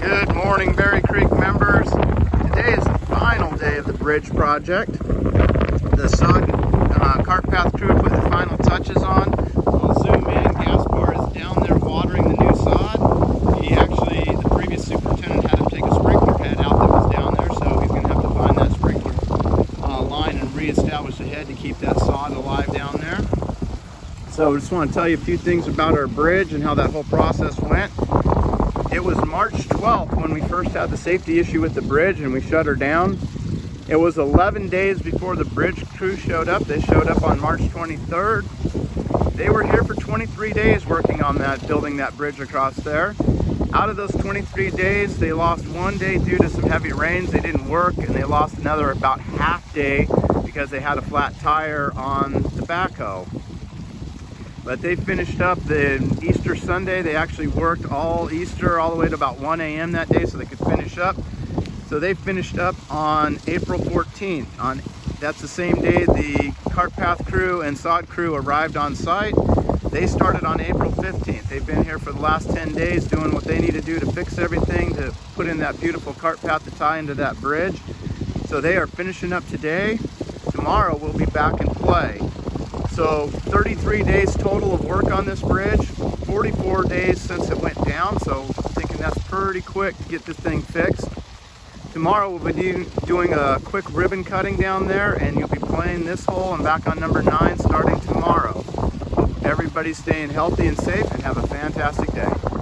Good morning, Berry Creek members. Today is the final day of the bridge project. The sod uh, cart path crew put the final touches on. We'll zoom in. Gaspar is down there watering the new sod. He actually, the previous superintendent had him take a sprinkler head out that was down there, so he's going to have to find that sprinkler uh, line and reestablish the head to keep that sod alive down there. So I just want to tell you a few things about our bridge and how that whole process went. It was March 12th when we first had the safety issue with the bridge and we shut her down. It was 11 days before the bridge crew showed up. They showed up on March 23rd. They were here for 23 days working on that, building that bridge across there. Out of those 23 days, they lost one day due to some heavy rains. They didn't work and they lost another about half day because they had a flat tire on the backhoe. But they finished up the Easter Sunday. They actually worked all Easter all the way to about 1 a.m. that day so they could finish up. So they finished up on April 14th. On That's the same day the cart path crew and sod crew arrived on site. They started on April 15th. They've been here for the last 10 days doing what they need to do to fix everything, to put in that beautiful cart path to tie into that bridge. So they are finishing up today. Tomorrow we'll be back in play. So 33 days total of work on this bridge, 44 days since it went down, so I'm thinking that's pretty quick to get this thing fixed. Tomorrow we'll be doing a quick ribbon cutting down there and you'll be playing this hole and back on number nine starting tomorrow. Hope everybody's staying healthy and safe and have a fantastic day.